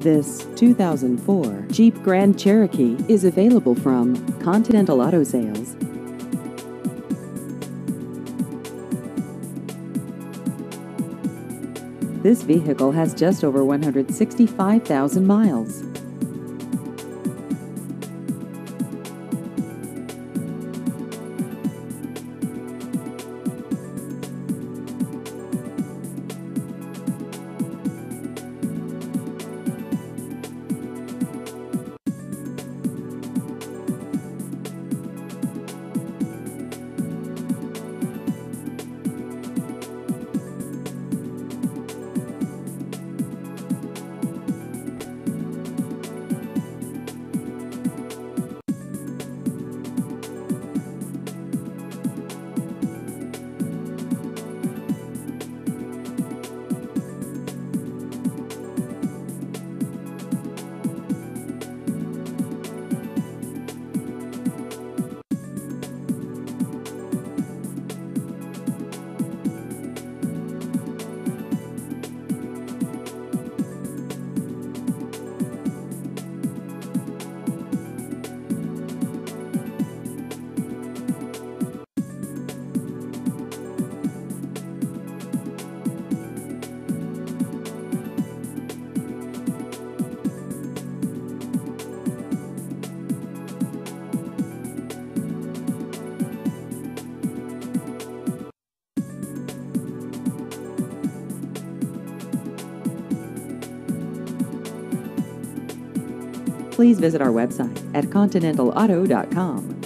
This 2004 Jeep Grand Cherokee is available from Continental Auto Sales. This vehicle has just over 165,000 miles. Please visit our website at continentalauto.com.